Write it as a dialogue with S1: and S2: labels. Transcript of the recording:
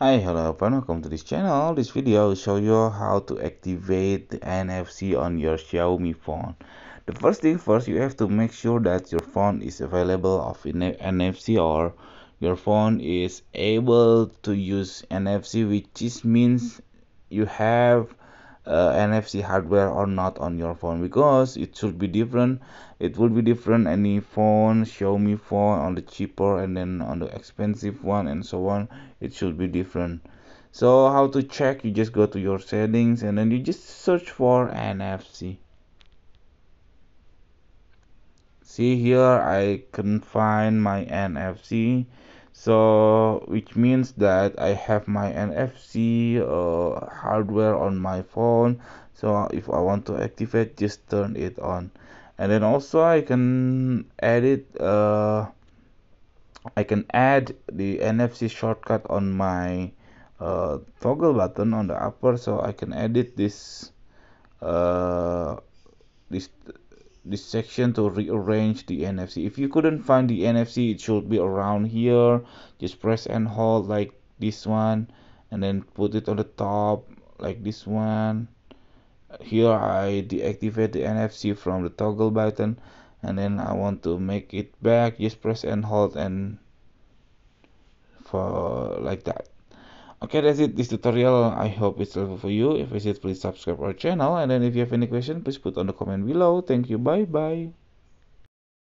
S1: Hi, hello everyone, welcome to this channel. This video will show you how to activate the NFC on your Xiaomi phone. The first thing first, you have to make sure that your phone is available of NFC or your phone is able to use NFC, which means you have uh, NFC hardware or not on your phone because it should be different. It will be different. Any phone Xiaomi phone on the cheaper and then on the expensive one and so on it should be different. So how to check? You just go to your settings and then you just search for NFC see here I can find my NFC so which means that I have my NFC uh, hardware on my phone. So if I want to activate just turn it on. And then also I can edit uh, I can add the NFC shortcut on my uh, toggle button on the upper. So I can edit this uh, this this section to rearrange the NFC. If you couldn't find the NFC, it should be around here. Just press and hold like this one and then put it on the top like this one. Here I deactivate the NFC from the toggle button and then I want to make it back. Just press and hold and for like that okay that's it. This tutorial i hope it's helpful for you. If it please subscribe our channel. And then if you have any question please put on the comment below. Thank you. Bye bye